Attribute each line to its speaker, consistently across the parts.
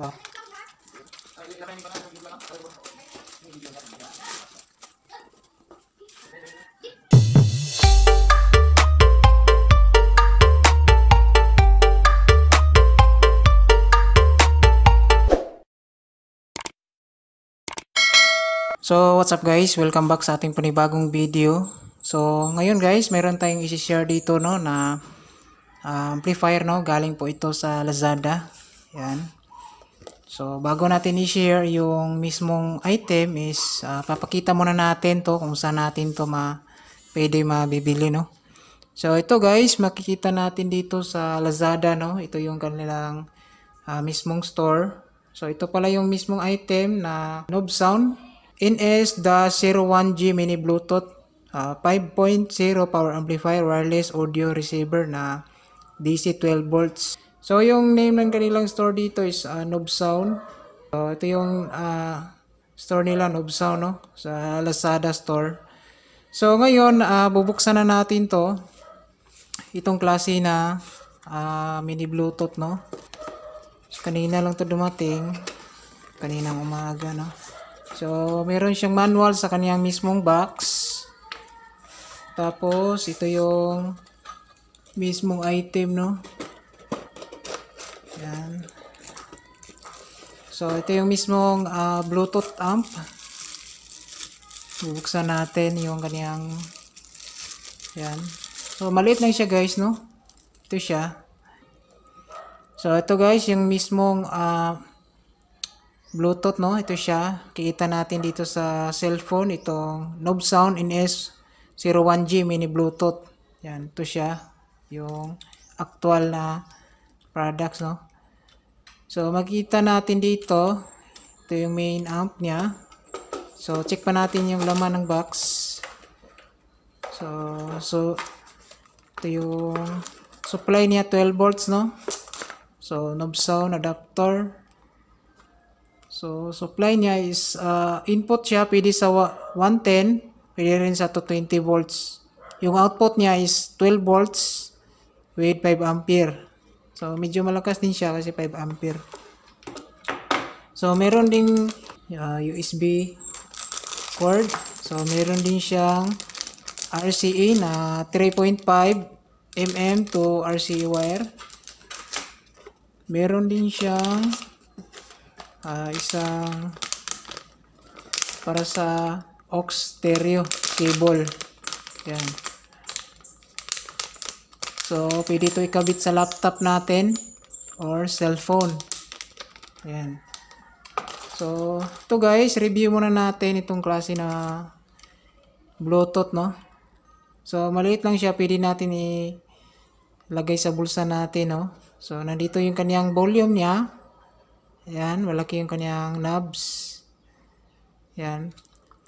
Speaker 1: Pa. So, what's up guys? Welcome back sa ating panibagong video. So, ngayon guys, meron tayong isi-share dito no na ah, amplifier no, galing po ito sa Lazada. Yan. So, bago natin i-share yung mismong item is ah, papakita muna natin to kung saan natin to ma pwede mabibili no. So, ito guys, makikita natin dito sa Lazada no. Ito yung kanilang ah, mismong store. So, ito pala yung mismong item na Knob Sound NS-01G Mini Bluetooth ah, 5.0 power amplifier wireless audio receiver na DC 12 volts. So yung name ng kanilang store dito is uh, Noob Sound. So ito yung ah, store nila Noob Sound no sa Lazada store. So ngayon ah, bubuksan na natin to. Itong klase na ah, mini Bluetooth no. So, kanina lang to dumating. Kaninang umaga no. So, meron siyang manual sa kaniyang mismong box. Tapos, ito yung mismong item, no? Yan. So, ito yung mismong ah, Bluetooth amp. Bubuksan natin yung kaniyang yan. So, maliit lang siya, guys, no? Ito siya. So, ito, guys, yung mismong ah, Bluetooth no, ito siya. Kikita natin dito sa cellphone itong Knob Sound NS01G mini Bluetooth. Yan, ito siya yung actual na products no. So makita natin dito, ito yung main amp niya. So check pa natin yung laman ng box. So so ito yung supply niya 12 volts no. So knob sound adapter So, supply niya is, uh, input siya, pwede sa wa- 110, pwede rin sa 220 volts. Yung output niya is 12 volts with 5 ampere. So, medyo malakas din siya kasi 5 ampere. So, meron ding uh, USB cord. So, meron din siyang RCA na 3.5 mm to RCA wire. Meron din siyang ah, isang para sa aux stereo cable. Yan. So, pwede ito ikabit sa laptop natin or cellphone. Yan. So, ito guys, review muna natin itong klase na Bluetooth, no? So, maliit lang siya. Pwede natin ilagay sa bulsa natin, no? So, nandito yung kaniyang volume niya. Ayan, malaki yung kanyang knobs. Yan.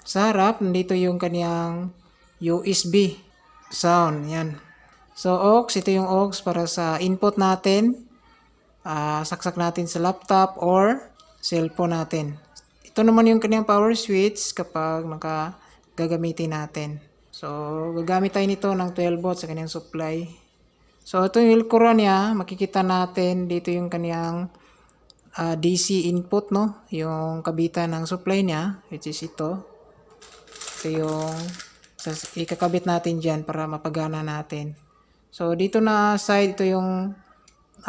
Speaker 1: Sa harap, nandito yung kanyang USB sound. Yan. So, aux, ito yung aux para sa input natin. Ah, saksak natin sa laptop or cellphone natin. Ito naman yung kanyang power switch kapag naka natin. So, gagamit tayo nito ng 12 volts sa kanyang supply. So, ito yung Hilcura niya. Makikita natin dito yung kanyang ah, DC input, no? Yung kabitan ng supply niya, which is ito. Ito yung ikakabit natin dyan para mapagana natin. So, dito na side, ito yung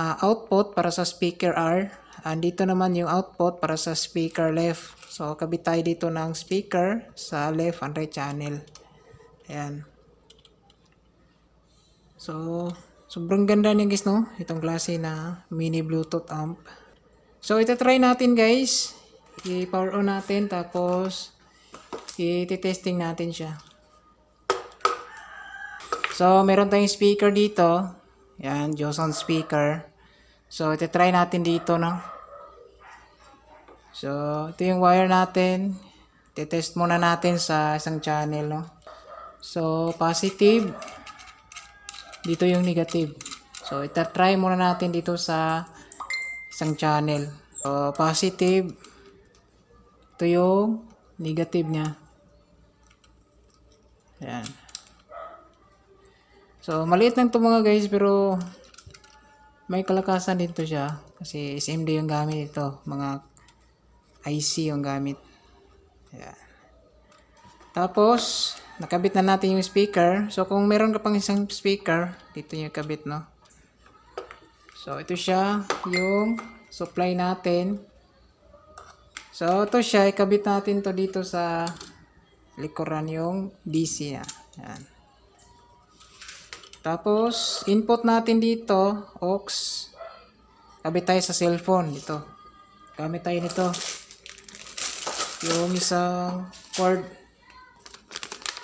Speaker 1: ah, output para sa speaker R. And dito naman yung output para sa speaker left. So, kabit tayo dito ng speaker sa left and right channel. Ayan. So, sobrang ganda niya guys, no? Itong klase na mini Bluetooth amp. So, try natin guys. I-power on natin, tapos i-testing natin siya. So, meron tayong speaker dito. Yan, Joson speaker. So, ito try natin dito, no? So, ito yung wire natin. Titest muna natin sa isang channel, no? So, positive. Dito yung negative. So, ito try muna natin dito sa isang channel. So, positive. Ito yung negative niya. Ayan. So, maliit lang ito mga guys, pero may kalakasan dito siya. Kasi SMD yung gamit ito. Mga IC yung gamit. Ayan. tapos nakabit na natin yung speaker. So kung meron ka pang isang speaker dito yung kabit no? So ito siya yung supply natin. So ito siya ikabit natin to dito sa likuran yung DC na Ayan. Tapos, input natin dito, aux. Kabit tayo sa cellphone dito. Gamit tayo nito. Yung isang cord.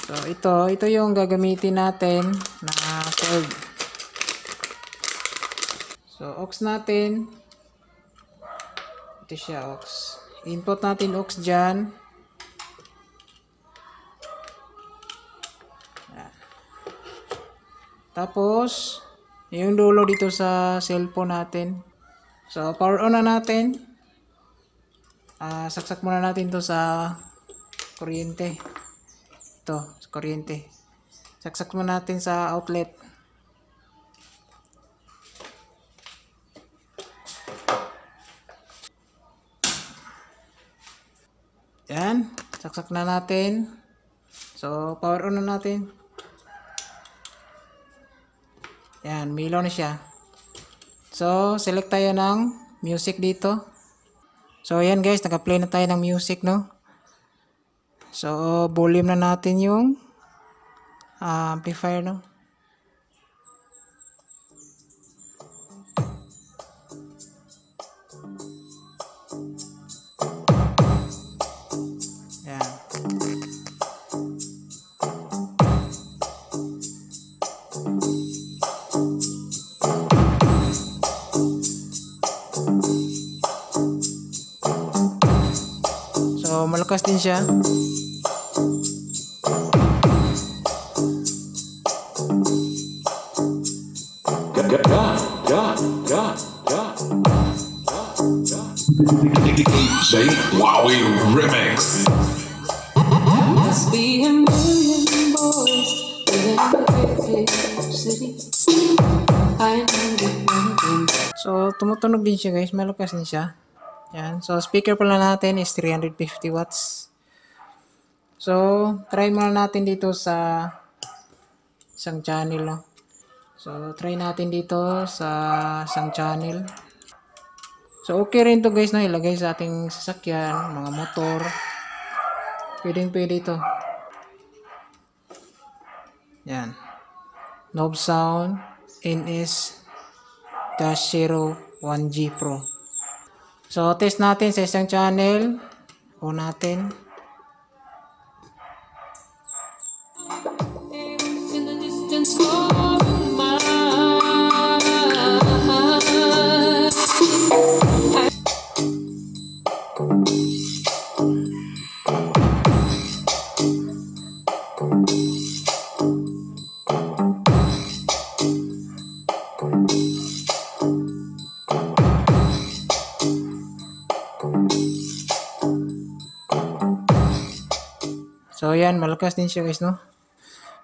Speaker 1: So, ito, ito yung gagamitin natin na cord. So, aux natin. Ito siya, aux. Input natin aux dyan. Tapos, yung dulo dito sa cellphone natin. So, power on na natin. Ah, saksak muna natin to sa kuryente. Ito, sa kuryente. Saksak muna natin sa outlet. Yan, saksak na natin. So, power on na natin. Yan, milo na siya. So, select tayo ng music dito. So, yan guys, naka-play na tayo ng music, no? So, volume na natin yung uh, amplifier, no?
Speaker 2: Ga DJ Wowie Remix.
Speaker 3: Must be a million boys in city. I know.
Speaker 1: So, tumutunog din siya guys. Malakas din siya. Yan. So, speaker pala natin is 350 watts. So, try muna natin dito sa isang channel, no? So, try natin dito sa isang channel. So, okay rin to guys, no? Ilagay sa ating sasakyan, mga motor. Pwedeng pwede ito. Yan. Knob sound NS-01G Pro. So, test natin sa isang channel. O natin.
Speaker 3: In
Speaker 1: So, yan. Malakas din siya guys, no?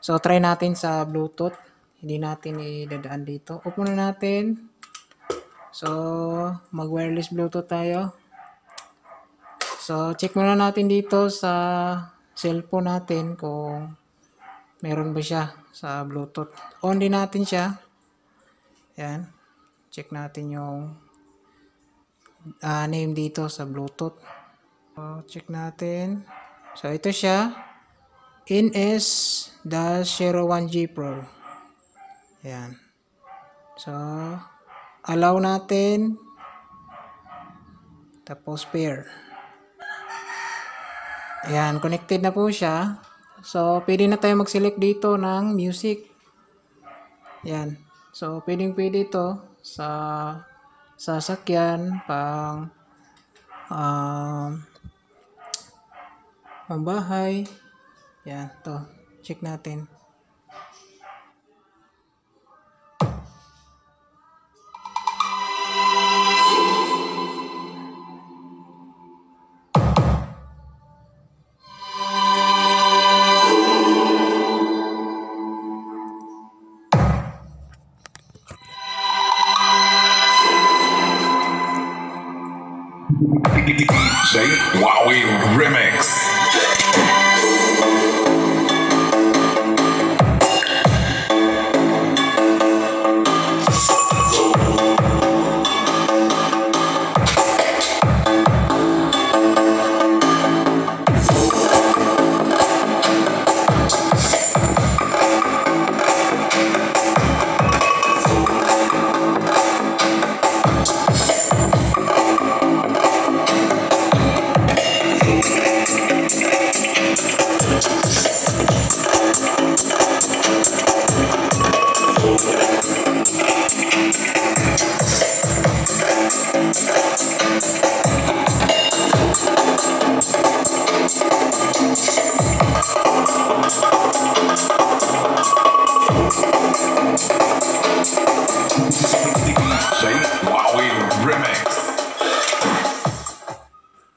Speaker 1: So, try natin sa Bluetooth. Hindi natin idadaan dito. Off muna natin. So, mag-wireless Bluetooth tayo. So, check muna natin dito sa cellphone natin kung meron ba siya sa Bluetooth. On din natin siya. Yan. Check natin yung ah, name dito sa Bluetooth. So, check natin. So, ito siya. NS-01G Pro. Ayan. So, allow natin. Tapos pair. Ayan, connected na po siya. So, pwede na tayo mag-select dito ng music. Ayan. So, pwedeng pwede ito sa sasakyan, pang um, pambahay. Yeah, to. Check natin.
Speaker 2: Remix.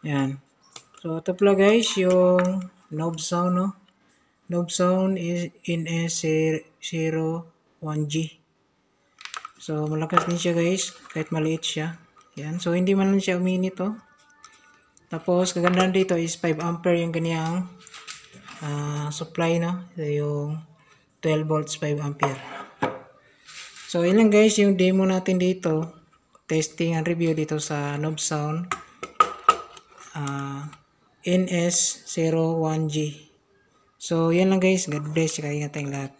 Speaker 1: Yan. So, ito pala guys, yung knob sound, no? Knob sound is in S01G. So, malakas din siya guys, kahit maliit siya. Yan. So, hindi man lang siya uminit, oh. Tapos, kagandahan dito is 5 ampere yung kanyang ah, supply, no? So, yung 12 volts 5 ampere. So, yun lang guys, yung demo natin dito. Testing and review dito sa knob sound ah, NS01G. So, yan lang guys. God bless. Kaya tayong lahat.